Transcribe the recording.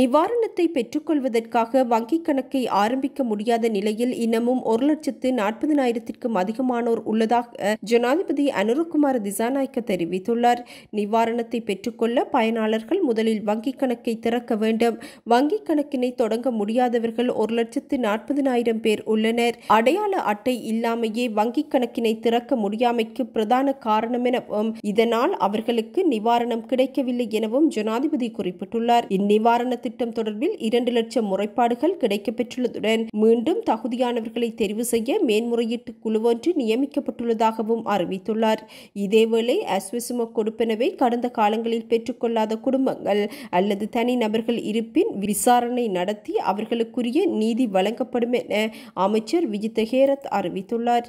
நிவாரணத்தை பெற்றுக்கொள்வதற்காக வங்கிக் கணக்கை ஆரம்பிக்க முடியாத நிலையில் இன்னமும் ஒரு லட்சத்து நாற்பதினாயிரத்திற்கும் அதிகமானோர் உள்ளதாக ஜனாதிபதி அனுரகுமார் திசாநாயக்க தெரிவித்துள்ளார். நிவாரணத்தை பெற்றுக்கொள்ள பயனாளர்கள் முதலில் வங்கிக் கணக்கை திறக்க வேண்டும். வங்கிக் கணக்கினை தொடங்க முடியாதவர்கள் ஒரு லட்சத்து நாற்பதினாயிரம் பேர் உள்ளனர். அடையாள அட்டை இல்லாமையே வங்கிக் கணக்கினை திறக்க முடியாமைக்கு பிரதான காரணம் எனவும் இதனால் அவர்களுக்கு நிவாரணம் கிடைக்கவில்லை எனவும் ஜனாதிபதி குறிப்பிட்டுள்ளார். இந்நிவாரண திட்டம் தொடர்பில் இரண்டு லட்சம் முறைப்பாடுகள் கிடைக்கப்பெற்றுள்ளதுடன் மீண்டும் தகுதியானவர்களை தெரிவு செய்ய மேன்முறையீட்டு குழுவொன்று நியமிக்கப்பட்டுள்ளதாகவும் அறிவித்துள்ளார். இதேவேளை அஸ்வசும கொடுப்பனவை கடந்த காலங்களில் பெற்றுக்கொள்ளாத குடும்பங்கள் அல்லது தனிநபர்கள் இருப்பின் விசாரணை நடத்தி அவர்களுக்குரிய நீதி வழங்கப்படும் என அமைச்சர் விஜித்த ஹேரத் அறிவித்துள்ளார்.